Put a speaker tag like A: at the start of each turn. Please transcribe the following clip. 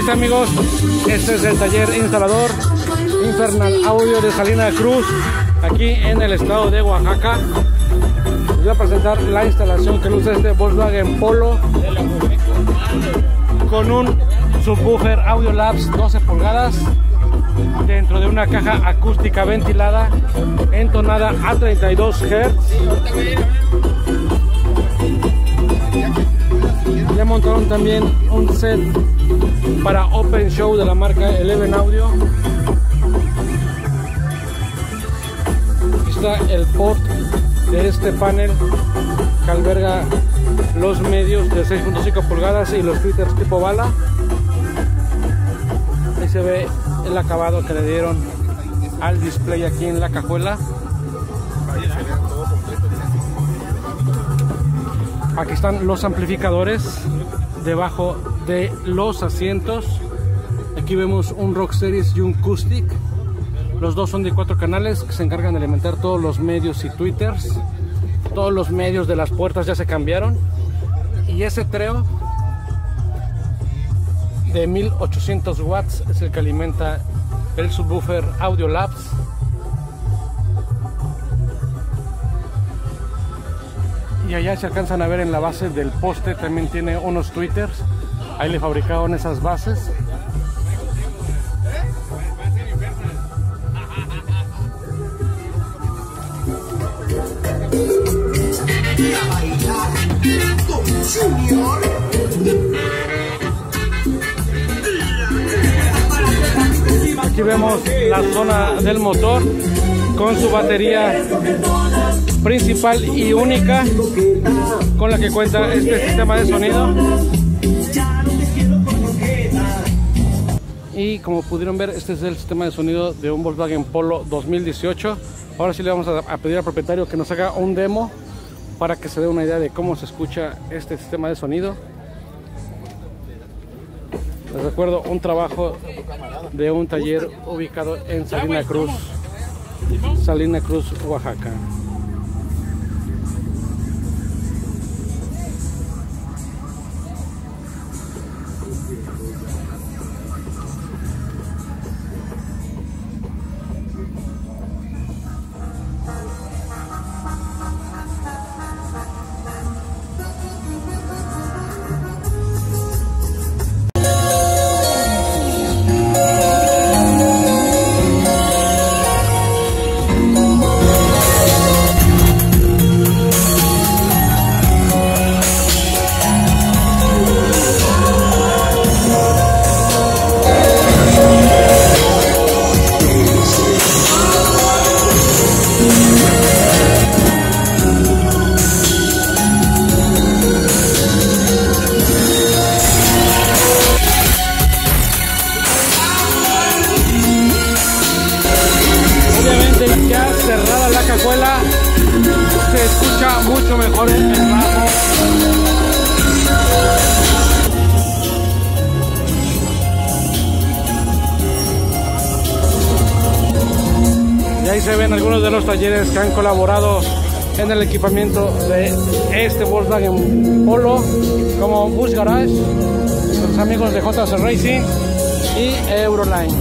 A: ahí amigos, este es el taller instalador Infernal Audio de Salina Cruz, aquí en el estado de Oaxaca. Les voy a presentar la instalación que luce este Volkswagen Polo con un subwoofer Audio Labs 12 pulgadas dentro de una caja acústica ventilada entonada a 32 Hz. Montaron también un set para Open Show de la marca Eleven Audio. Está el port de este panel que alberga los medios de 6.5 pulgadas y los tweeters tipo bala. Ahí se ve el acabado que le dieron al display aquí en la cajuela. Aquí están los amplificadores debajo de los asientos. Aquí vemos un Rock Series y un Acoustic. Los dos son de cuatro canales que se encargan de alimentar todos los medios y twitters. Todos los medios de las puertas ya se cambiaron. Y ese treo de 1800 watts es el que alimenta el subwoofer Audio Labs. Y allá se alcanzan a ver en la base del poste también tiene unos tweeters. Ahí le fabricaron esas bases. Aquí vemos la zona del motor con su batería principal y única con la que cuenta este sistema de sonido. Y como pudieron ver, este es el sistema de sonido de un Volkswagen Polo 2018. Ahora sí le vamos a pedir al propietario que nos haga un demo para que se dé una idea de cómo se escucha este sistema de sonido. Les recuerdo un trabajo de un taller ubicado en Salina Cruz, Salina Cruz, Oaxaca. Se ven algunos de los talleres que han colaborado en el equipamiento de este Volkswagen Polo, como Bus Garage, los amigos de JS Racing y Euroline.